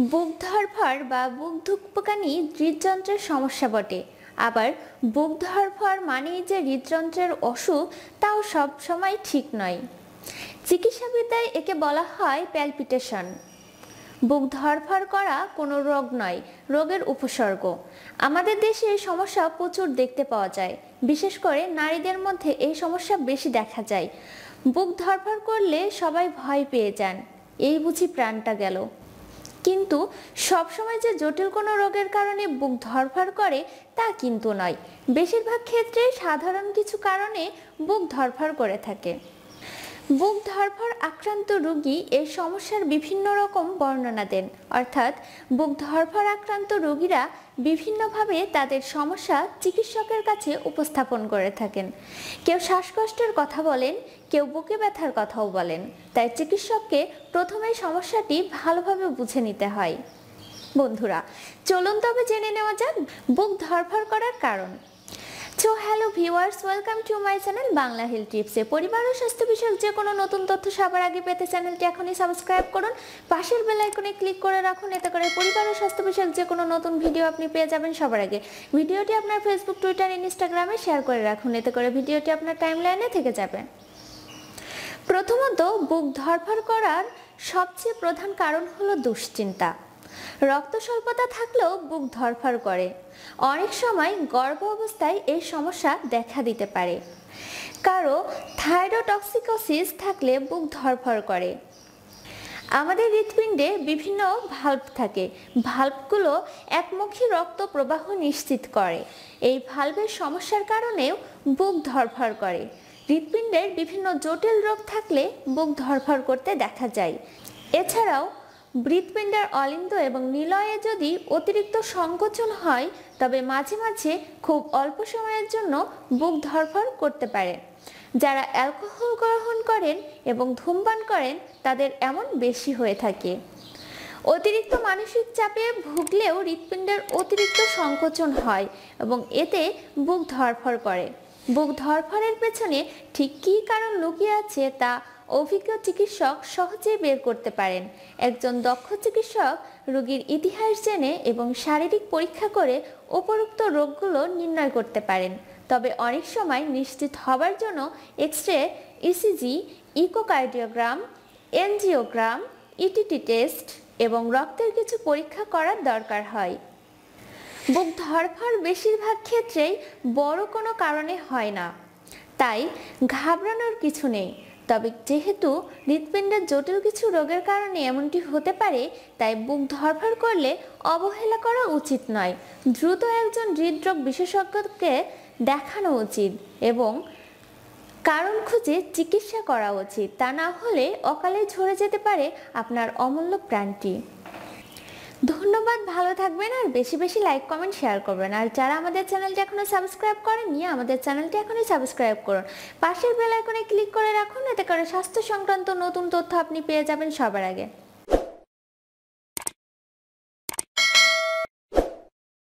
বুক ধরফর বা বুক ধুকপুকানি হৃদযন্ত্রের সমস্যা বটে। আবার বুক ধরফর মানেই যে হৃদযন্ত্রের অসুখ, তাও সব সময় ঠিক নয়। চিকিৎসাবিদ্যায় একে বলা হয় প্যালপিটেশন। বুক ধরফর করা কোনো রোগ নয়, রোগের উপসর্গ। আমাদের দেশে এই সমস্যা প্রচুর দেখতে পাওয়া যায়। বিশেষ করে নারীদের মধ্যে এই সমস্যা বেশি দেখা যায়। বুক ধরফর করলে সবাই ভয় পেয়ে যান। এই বুঝি প্রাণটা গেল। কিন্তু সবসময় যে জটিল কোনো রোগের কারণে বুক ধরফর করে তা কিন্তু নয়। বেশিরভাগ ক্ষেত্রে সাধারণ কিছু কারণে বুক ধরফর করে থাকে। বুক ধরফর আক্রান্ত রোগী এই সমস্যার বিভিন্ন রকম বর্ণনা দেন। অর্থাৎ, বুক ধরফর আক্রান্ত রোগীরা বিভিন্নভাবে তাদের সমস্যা চিকিৎসকের কাছে উপস্থাপন করে থাকেন। কেউ শ্বাসকষ্টের কথা বলেন, কেউ বুকে ব্যথার কথাও বলেন। তাই চিকিৎসককে প্রথমে সমস্যাটি ভালোভাবে বুঝে নিতে হয়। বন্ধুরা, চলুন তবে জেনে নেওয়া যাক বুক ধরফর করার কারণ। So hello viewers welcome to my channel Bangla health টিপসে পরিবার ও স্বাস্থ্য বিষয়ক যে কোনো নতুন তথ্য সবার আগে পেতে চ্যানেলটি এখনই সাবস্ক্রাইব করুন। পাশের বেল আইকনে ক্লিক করে রাখুন, এতে করে পরিবার ও স্বাস্থ্য বিষয়ক যে কোনো নতুন ভিডিও আপনি পেয়ে যাবেন সবার আগে। ভিডিওটি আপনার ফেসবুক টুইটার ইনস্টাগ্রামে শেয়ার করে রাখুন, এতে করে ভিডিওটি আপনার টাইমলাইনে থেকে যাবে। প্রথমত, বুক ধরফর করার সবচেয়ে প্রধান কারণ হলো দুশ্চিন্তা। রক্ত স্বল্পতা থাকলেও বুক ধরফর করে। অনেক সময় গর্ভ অবস্থায় এই সমস্যা দেখা দিতে পারে। কারও থাইরোটক্সিকোসিস থাকলে বুক ধরফর করে। আমাদের হৃৎপিণ্ডে বিভিন্ন ভাল্ব থাকে। ভাল্বগুলো একমুখী রক্ত প্রবাহ নিশ্চিত করে। এই ভাল্বের সমস্যার কারণেও বুক ধরফর করে। হৃৎপিণ্ডের বিভিন্ন জটিল রোগ থাকলে বুক ধরফর করতে দেখা যায়। এছাড়াও হৃৎপিণ্ডের অলিন্দ এবং নিলয়ে যদি অতিরিক্ত সংকোচন হয়, তবে মাঝে মাঝে খুব অল্প সময়ের জন্য বুক ধরফর করতে পারে। যারা অ্যালকোহল গ্রহণ করেন এবং ধূমপান করেন, তাদের এমন বেশি হয়ে থাকে। অতিরিক্ত মানসিক চাপে ভুগলেও হৃৎপিণ্ডের অতিরিক্ত সংকোচন হয় এবং এতে বুক ধরফর করে। বুক ধরফরের পেছনে ঠিক কী কারণ লুকিয়ে আছে তা অভিজ্ঞ চিকিৎসক সহজেই বের করতে পারেন। একজন দক্ষ চিকিৎসক রোগীর ইতিহাস জেনে এবং শারীরিক পরীক্ষা করে উপরোক্ত রোগগুলো নির্ণয় করতে পারেন। তবে অনেক সময় নিশ্চিত হবার জন্য X ray ECG, echocardiogram, angiogram, ETT test এবং রক্তের কিছু পরীক্ষা করার দরকার হয়। বুক ধরফর বেশিরভাগ ক্ষেত্রেই বড় কোনো কারণে হয় না। তাই ঘাবড়ানোর কিছু নেই। তবে যেহেতু হৃৎপিণ্ডের জটিল কিছু রোগের কারণে এমনটি হতে পারে, তাই বুক ধরফর করলে অবহেলা করা উচিত নয়। দ্রুত একজন হৃদরোগ বিশেষজ্ঞকে দেখানো উচিত এবং কারণ খুঁজে চিকিৎসা করা উচিত। তা না হলে অকালে ঝরে যেতে পারে আপনার অমূল্য প্রাণটি। ধন্যবাদ, ভালো থাকবেন আর বেশি বেশি লাইক কমেন্ট শেয়ার করবেন। আর যারা আমাদের চ্যানেলটি এখনও সাবস্ক্রাইব করেননি, আমাদের চ্যানেলটি এখনই সাবস্ক্রাইব করুন। পাশের বেল আইকনে ক্লিক করে রাখুন, এতে করে স্বাস্থ্য সংক্রান্ত নতুন তথ্য আপনি পেয়ে যাবেন সবার আগে।